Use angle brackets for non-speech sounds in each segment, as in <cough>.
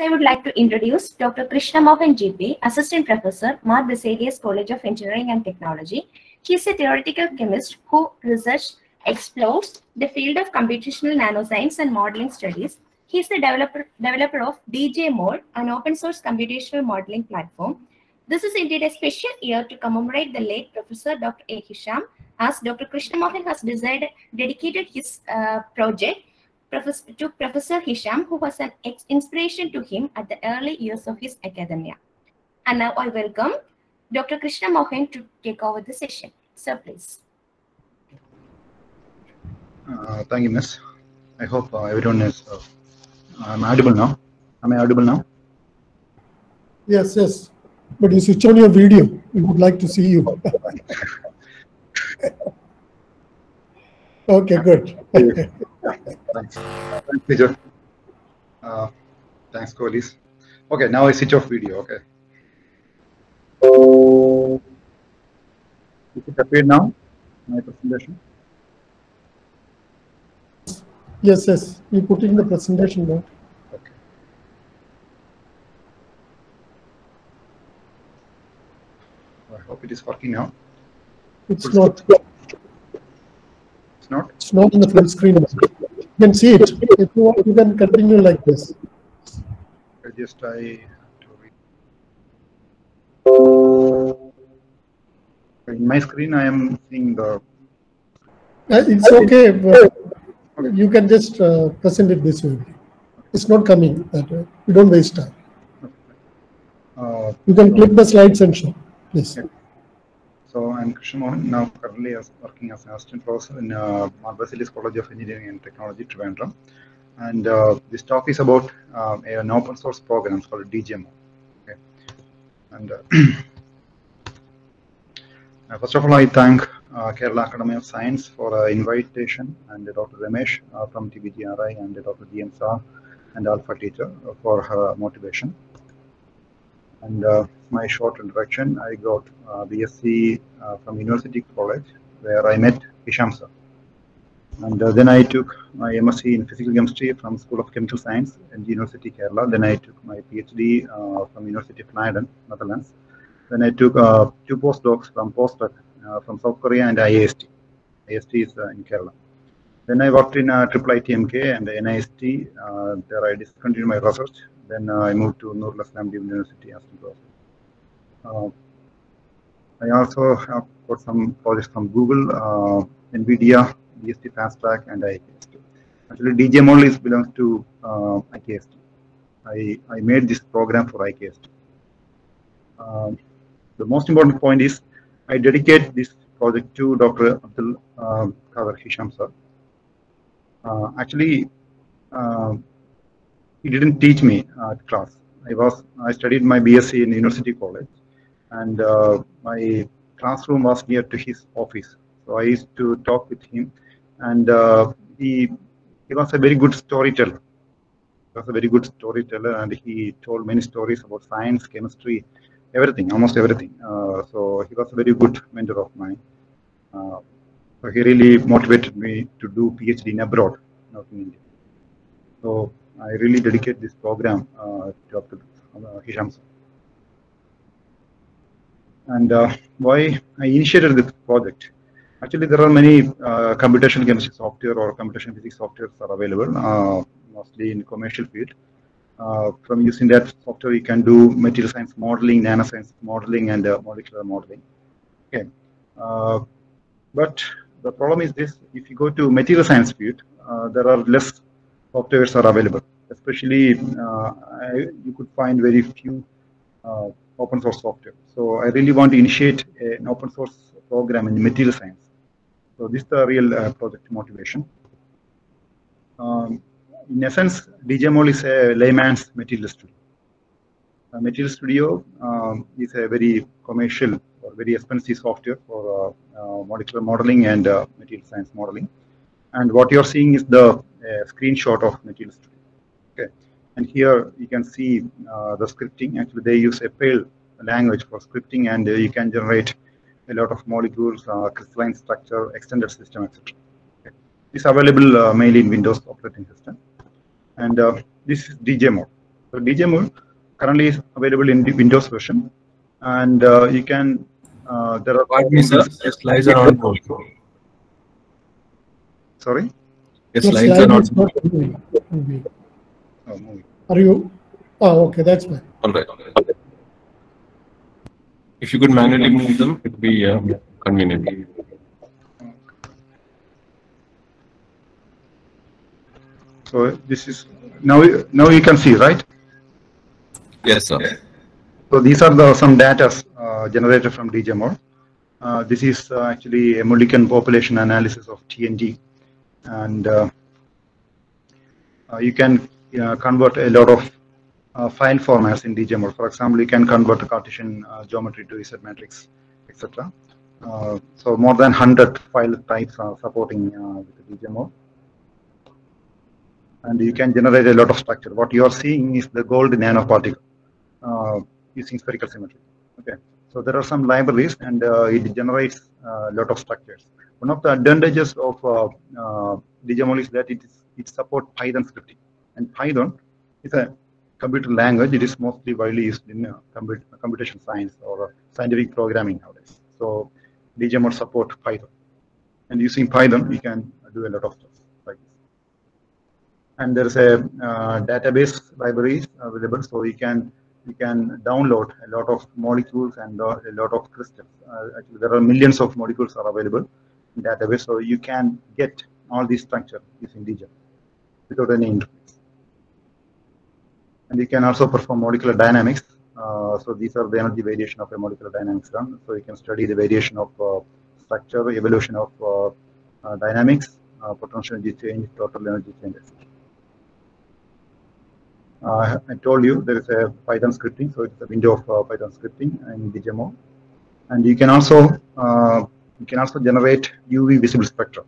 I would like to introduce Dr. Krishna Mohan GP, Assistant Professor, Mar Baselios College of Engineering and Technology. He is a theoretical chemist who research explores the field of computational nanoscience and modeling studies. He is the developer, developer of DJMol, an open source computational modeling platform. This is indeed a special year to commemorate the late Professor Dr. A. Hisham, as Dr. Krishna Mohan has decided, dedicated his uh, project Professor, to Professor Hisham, who was an inspiration to him at the early years of his academia. And now I welcome Dr. Krishna Mohan to take over the session. Sir, please. Uh, thank you, Miss. I hope uh, everyone is. Uh, I'm audible now. Am I audible now? Yes, yes. But you switch on your video. We would like to see you. <laughs> okay, good. Thanks. Thanks. Uh, thanks, Kohlis. Okay, now I switch off video. Okay. Is it appear now? My presentation. Yes, yes. You put it in the presentation now. Okay. I hope it is working now. It's not. It's not. It's not in the full screen. You can see it. If you want, you can continue like this. I just I. In my screen, I am seeing the. Uh, It's okay. But you can just uh, present it this way. It's not coming that way. You don't waste time. Uh, You can click the slides and show. Please. So I'm Krishna Mohan, now currently as working as an assistant professor in uh, Mar Baselios College of Engineering and Technology, Trivandrum. And uh, this talk is about uh, an open source program called DJMol. Okay. And uh, <clears throat> uh, first of all, I thank uh, Kerala Academy of Science for uh, invitation and Dr. Ramesh from TBGRI and Dr. DMSA and Alpha Teacher for her motivation. And uh, my short introduction, I got uh, BSc uh, from University College, where I met Hisham sir. And uh, then I took my MSc in Physical Chemistry from School of Chemical Science in University Kerala. Then I took my PhD uh, from University of Leiden, Netherlands. Then I took uh, two postdocs from postdoc uh, from South Korea and IAST. IAST is in Kerala. Then I worked in uh, Triple ITMK and NIST. There I discontinued my research. Then uh, I moved to Noorul Islam University as professor. Uh, I also have got some projects from Google, uh, NVIDIA, DST Fast Track, and IKST. Actually, DJ only belongs to uh, IKST. I, I made this program for IKST. Um, the most important point is I dedicate this project to Dr. Abdul uh, Kader Hisham sir. Uh, actually, uh, he didn't teach me uh, at class. I was I studied my BSc in University College, and uh, my classroom was near to his office. So I used to talk with him, and uh, he he was a very good storyteller. He was a very good storyteller, and he told many stories about science, chemistry, everything, almost everything. Uh, so he was a very good mentor of mine. Uh, so he really motivated me to do PhD in abroad, not in India. So I really dedicate this program uh, to Dr. Hisham. And uh, why I initiated this project? Actually, there are many uh, computational chemistry software or computational physics softwares are available, uh, mostly in commercial field. Uh, from using that software, you can do material science modeling, nanoscience modeling, and molecular modeling. Okay, but the problem is this: if you go to material science field, there are less softwares are available. Especially, uh, you could find very few uh, open source software. So I really want to initiate an open source program in material science. So this is the real uh, project motivation. Um, in essence, DJMOL is a layman's material studio. Material studio um, is a very commercial or very expensive software for uh, uh, molecular modeling and material science modeling. And what you're seeing is the uh, screenshot of material studio. Okay, and here you can see uh, the scripting. Actually, they use a Perl language for scripting, and uh, you can generate a lot of molecules, uh, crystalline structure, extended system, etc. Okay. It's available uh, mainly in Windows operating system. And uh, this is DJMol. So currently is available in the Windows version, and uh, you can uh, there are Pardon me, sir. Your slides are not moving. sorry Your Your slides are not not moving. moving. oh, movie. Are you? Oh, okay, that's fine. All right. If you could manually move them, it would be uh, convenient. so this is now now you can see right Yes, sir. So these are the some data uh, generated from DJMol. Uh, this is uh, actually a Mulliken population analysis of TND, and uh, uh, you can uh, convert a lot of uh, file formats in DJMol. For example, you can convert a Cartesian uh, geometry to Z matrix, etc. Uh, so more than 100 file types are supporting uh, with DJMol. And you can generate a lot of structure. What you are seeing is the gold nanoparticle uh, using spherical symmetry. Okay, so there are some libraries and uh, it generates a lot of structures. One of the advantages of uh, uh, is that it is it supports Python scripting, and Python is a computer language. It is mostly widely used in uh, comput computation science or scientific programming nowadays. So DJMol support Python, and using Python, we can do a lot of stuff like this. And there is a uh, database libraries available. So you can you can download a lot of molecules and uh, a lot of crystals. Uh, actually there are millions of molecules are available database so you can get all these structure using DJMol without any interface and you can also perform molecular dynamics. Uh, so these are the energy variation of a molecular dynamics run. So you can study the variation of uh, structure evolution of uh, uh, dynamics uh, potential energy change total energy change etc. Uh, I told you there is a Python scripting, so it's a window of Python scripting in DJMol, and you can also you can also generate UV visible spectrum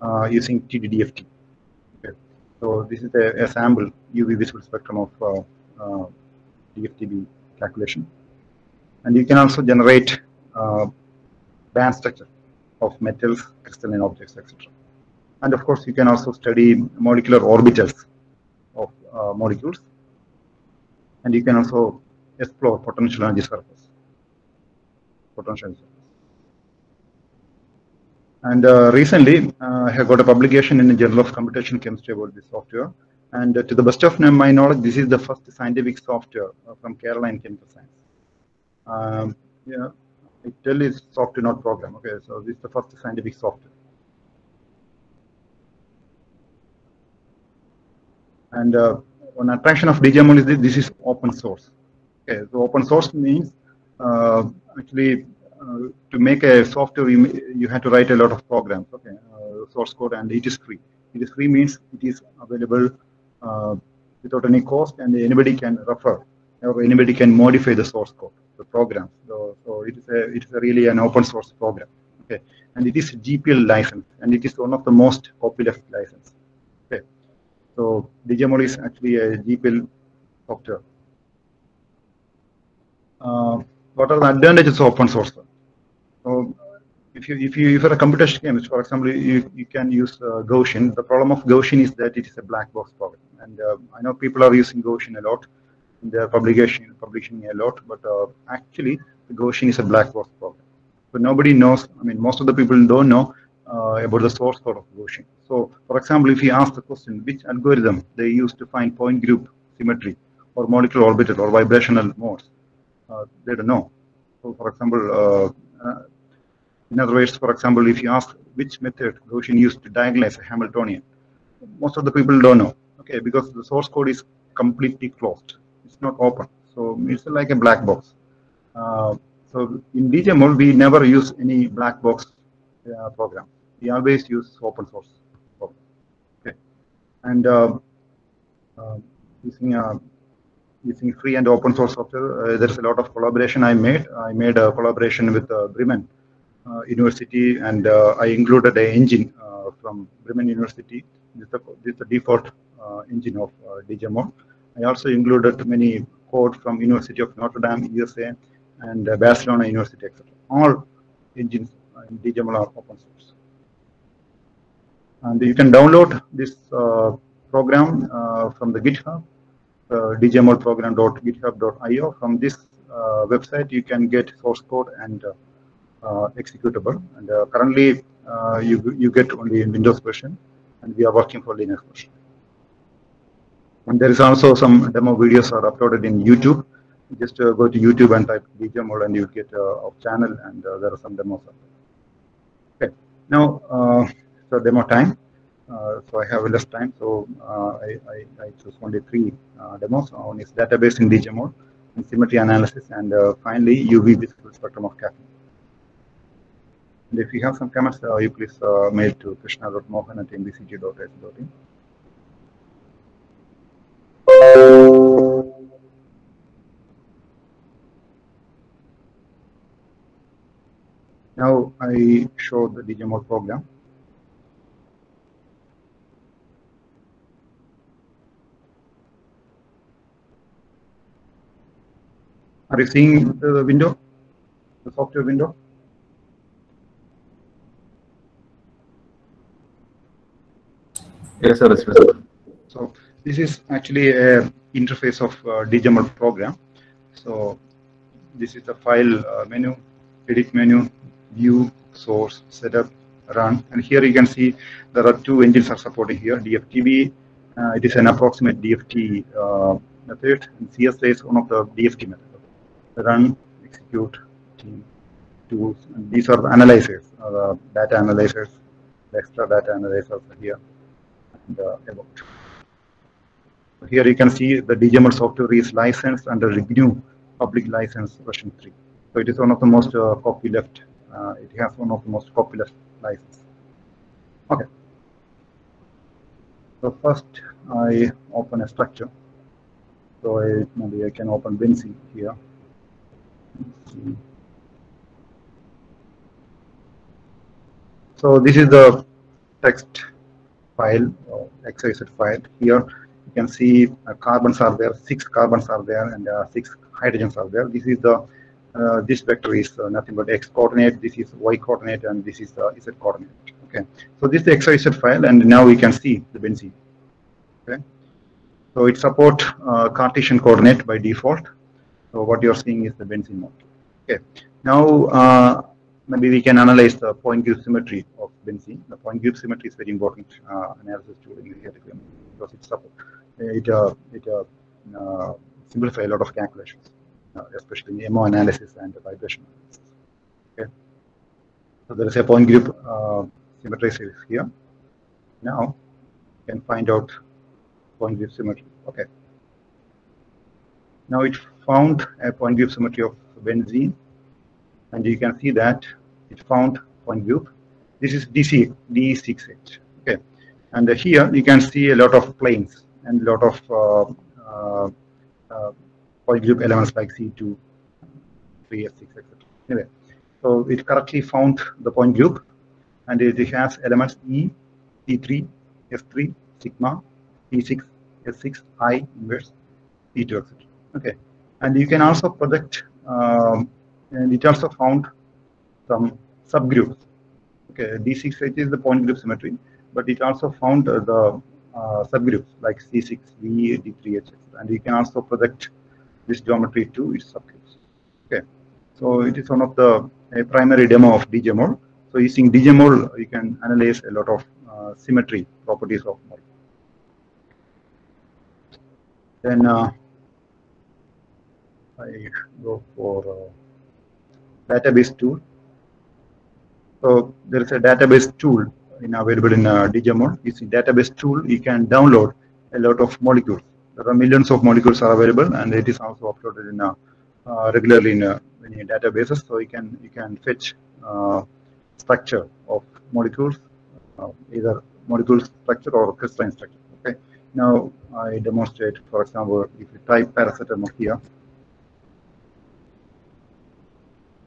uh, using TDDFT. Okay. So this is a, a sample UV visible spectrum of uh, uh, DFTB calculation, and you can also generate uh, band structure of metals, crystalline objects, etc. And of course, you can also study molecular orbitals of uh, molecules. And you can also explore potential energy surface. Potential energy. And uh, recently, uh, I have got a publication in the Journal of Computational Chemistry about this software. And uh, to the best of my knowledge, this is the first scientific software from Caroline Chemical Science. Um, yeah, it tell is software, not program. Okay, so this is the first scientific software. And uh, one attraction of DJMol is that this is open source. Okay, so open source means uh, actually uh, to make a software you, you have to write a lot of programs. Okay, uh, source code and it is free. It is free means it is available uh, without any cost and anybody can refer or anybody can modify the source code, the program. So, so it is a it is a really an open source program. Okay, and it is GPL license and it is one of the most popular license. Okay. So DJMol is actually a GPL software. Uh, what are the advantages of open source? So if you if you if you're a computation chemist, for example, you, you can use uh, Gaussian. The problem of Gaussian is that it is a black box problem, and uh, I know people are using Gaussian a lot. in Their publication publishing a lot, but uh, actually Gaussian is a black box problem. So nobody knows. I mean, most of the people don't know uh, about the source code of Gaussian. So, for example, if you ask the question, which algorithm they use to find point group symmetry, or molecular orbital, or vibrational modes, uh, they don't know. So, for example, uh, in other words, for example, if you ask which method Gaussian used to diagonalize a Hamiltonian, most of the people don't know. Okay, because the source code is completely closed. It's not open. So it's like a black box. Uh, so in DJMOL, we never use any black box uh, program. We always use open source. program. Okay, and uh, uh, using uh, using free and open source software, uh, there's a lot of collaboration I made. I made a collaboration with uh, Bremen University, and uh, I included an engine uh, from Bremen University. This is the, default uh, engine of uh. I also included many code from University of Notre Dame, USA, and uh, Barcelona University, etc. All engines in DJMol are open source. And you can download this uh, program uh, from the GitHub. uh. From this uh, website, you can get source code and uh, uh, executable. And uh, currently, uh, you you get only in Windows version, and we are working for Linux version. And there is also some demo videos are uploaded in YouTube. Just uh, go to YouTube and type djmol, and you get uh, our channel, and uh, there are some demos. Okay. Now, uh, so demo time. Uh, so I have less time, so uh, I, I, I choose only three uh, demos. One is database in djmol, and symmetry analysis, and uh, finally UV visible spectrum of caffeine. And if you have some comments, you please uh, mail to krishna.mohan at mbcg.s.in. Now I show the djmol program. Are you seeing the window, the software window? Yes, sir. Yes, sir. So this is actually a interface of uh, djmol program. So this is the file uh, menu, edit menu, view, source, setup, run. And here you can see there are two engines are supported here, DFTB. Uh, it is an approximate DFT uh, method. And SIESTA is one of the DFT methods. Run, execute, tools. And these are the analyzers, uh, data analyzers, extra data analyzers here. Uh, about. Here you can see the DJMol software is licensed under GNU public license version 3. So it is one of the most uh, copyleft. Uh, it has one of the most copyleft license. Okay. So first I open a structure. So I, maybe I can open benzene here. So this is the text file, or XYZ file. Here you can see uh, carbons are there, six carbons are there, and uh, six hydrogens are there. This is the uh, this vector is uh, nothing but x coordinate. This is y coordinate, and this is the z coordinate. Okay, so this is the XYZ file, and now we can see the benzene. Okay, so it support uh, Cartesian coordinate by default. So what you're seeing is the benzene model. Okay, now uh, maybe we can analyze the point group symmetry of benzene. The point group symmetry is very important uh, analysis tool in the because it support it uh, it uh, uh, simplify a lot of calculations, uh, especially in MO analysis and vibration analysis. Okay, so there is a point group uh, symmetry series here. Now you can find out point group symmetry. Okay. Now it found a point group symmetry of benzene and you can see that it found point group. This is DC D6H. Okay, and here you can see a lot of planes and a lot of uh, uh, uh, point group elements like C2, 3, S6, etc. Anyway, so it correctly found the point group, and it has elements E, T3, S3, sigma, P6, S6, I inverse, P2, etc. Okay, and you can also project um, and it also found some subgroups. Okay, D6H is the point group symmetry, but it also found uh, the uh, subgroups like C6, V, D3, etc. And you can also project this geometry to its subgroups. Okay, so it is one of the primary demo of DJMOL. So using DJMOL, you can analyze a lot of uh, symmetry properties of model. Then uh, I go for uh, database tool. So there is a database tool in available in uh, DJMol. It's a database tool, you can download a lot of molecules. There are millions of molecules are available, and it is also uploaded in uh, uh, regularly in, uh, in databases. So you can you can fetch uh, structure of molecules, uh, either molecule structure or crystalline structure. Okay. Now I demonstrate, for example, if you type paracetamol here,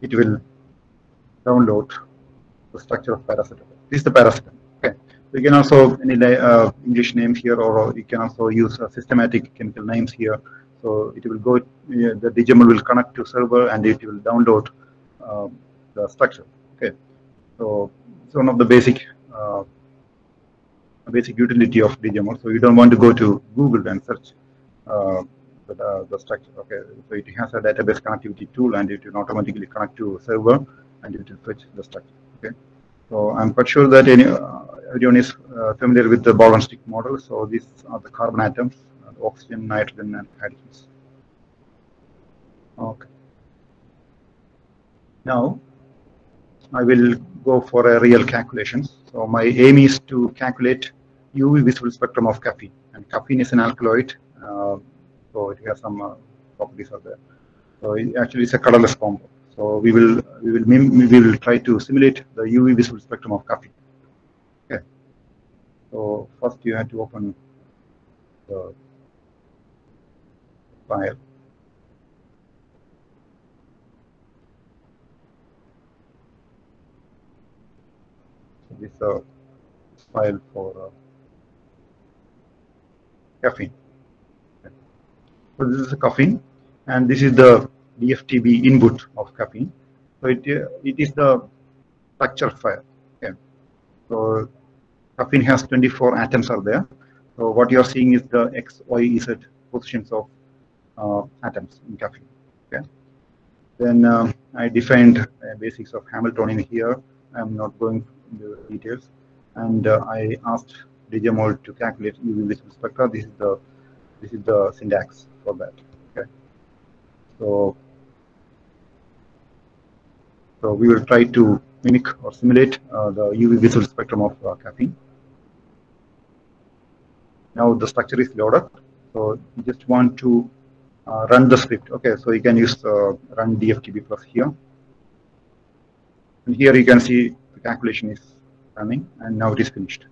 it will download the structure of paracetamol. This is the paracetamol. Okay. You can also any uh, English name here, or you can also use uh, systematic chemical names here. So it will go. Uh, the DJMol will connect to server, and it will download um, the structure. Okay. So it's one of the basic uh, basic utility of DJMol. So you don't want to go to Google and search uh, the, the structure. Okay, so it has a database connectivity tool and it will automatically connect to server and it will fetch the structure. Okay, so I'm quite sure that any, uh, everyone is uh, familiar with the ball and stick model. So these are the carbon atoms, uh, the oxygen, nitrogen, and hydrogens. Okay. Now I will go for a real calculation. So my aim is to calculate UV visible spectrum of caffeine. And caffeine is an alkaloid, uh, so it has some uh, properties are there. So it actually it's a colorless compound. So we will we will we will try to simulate the UV visible spectrum of caffeine. Okay. So first you have to open the file. This is a file for uh, caffeine. So this is a caffeine, and this is the DFTB input of caffeine. So it uh, it is the structure file. Okay. So caffeine has 24 atoms are there. So what you are seeing is the X, Y, Z positions of uh, atoms in caffeine. Okay. Then um, I defined uh, basics of Hamiltonian here. I'm not going into details. And uh, I asked DJMol to calculate UV visible spectra. This is the this is the syntax for that. Okay. So so we will try to mimic or simulate uh, the UV visible spectrum of uh, caffeine. Now the structure is loaded. So you just want to uh, run the script. Okay, so you can use uh, run DFTB plus here. And here you can see the calculation is running and now it is finished.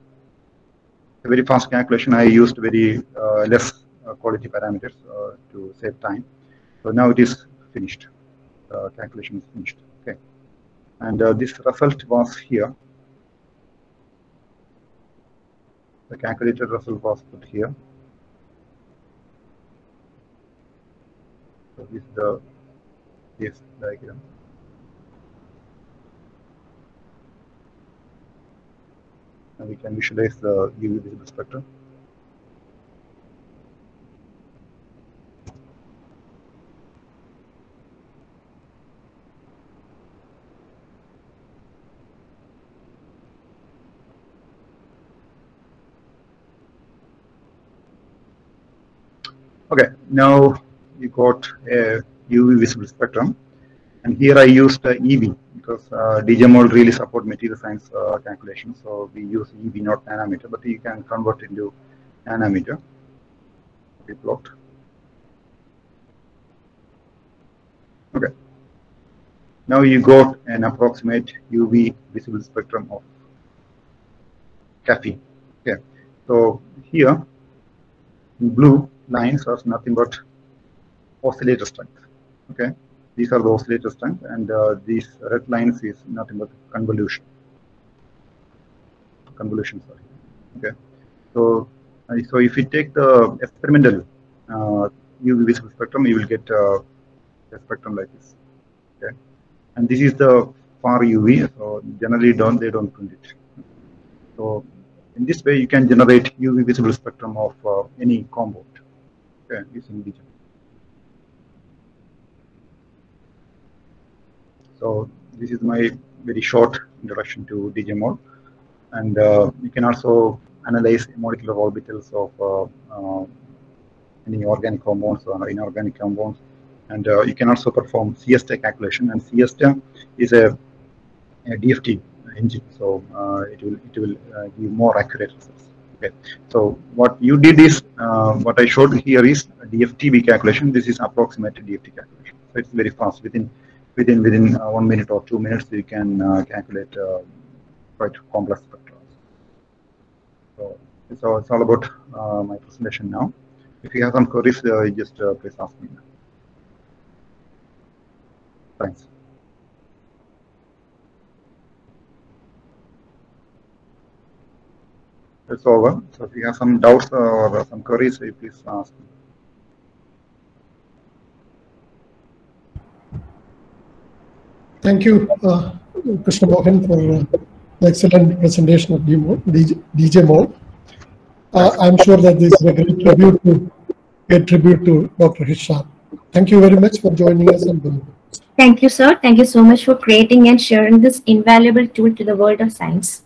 A very fast calculation. I used very uh, less uh, quality parameters to save time. So now it is finished. Calculation is finished. Okay. And uh, this result was here. The calculated result was put here. So this is the this diagram. And we can visualize the UV visible spectrum. Okay, now you got a UV visible spectrum. And here I used uh, EV because uh, DJMol really support material science uh, calculation. So we use EV, not nanometer, but you can convert into nanometer. We plot. Okay. Now you got an approximate UV visible spectrum of caffeine. Okay. So here, in blue lines are nothing but oscillator strength. Okay, these are the oscillator strength, and uh, these red lines is nothing but convolution. Convolution, sorry. Okay, so uh, so if you take the experimental uh, UV visible spectrum, you will get uh, a spectrum like this. Okay, and this is the far UV. So generally, don't they don't print it. So in this way, you can generate UV visible spectrum of uh, any compound. Okay, using DJMol. So this is my very short introduction to DJMol. And uh, you can also analyze molecular orbitals of uh, uh, any organic compounds or inorganic compounds. And uh, you can also perform SIESTA calculation. And SIESTA is a, a DFT engine, so uh, it will it will uh, give more accurate results. Okay. So what you did is what I showed here is DFTB calculation. This is approximate DFT calculation. So it's very fast within within within uh, one minute or two minutes you can uh, calculate uh, quite complex spectra. So, so it's all about my presentation now. If you have some queries, just please ask me. Thanks. It's over. So if you have some doubts or some queries, please ask. Thank you, uh, Krishna Mohan, for uh, the excellent presentation of DJ, DJMol. Uh, I'm sure that this is a great tribute to pay tribute to Dr. Hisham. Thank you very much for joining us and us. Thank you, sir. Thank you so much for creating and sharing this invaluable tool to the world of science.